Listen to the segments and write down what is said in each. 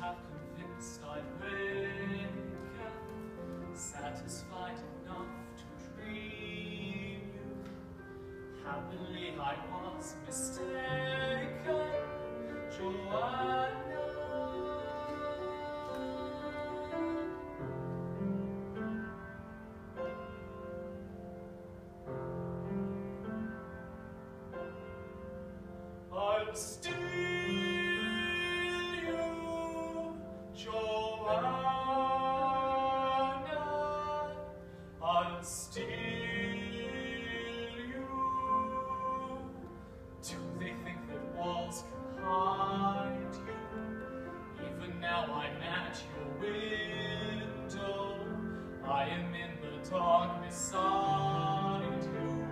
have convinced waken, satisfied enough to dream. Happily I was mistaken, Joanna. I'll steal dark beside you.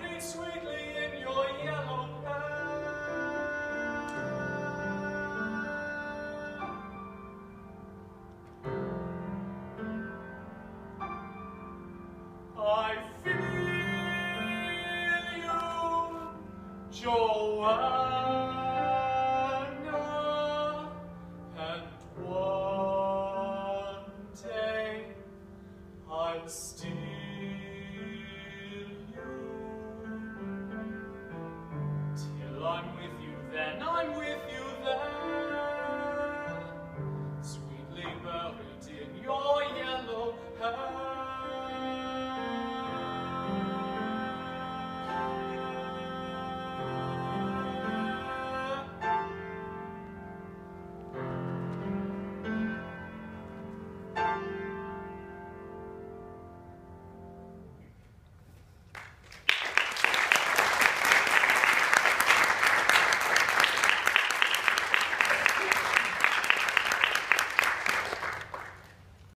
Breathe sweetly Joanna, and one day I'll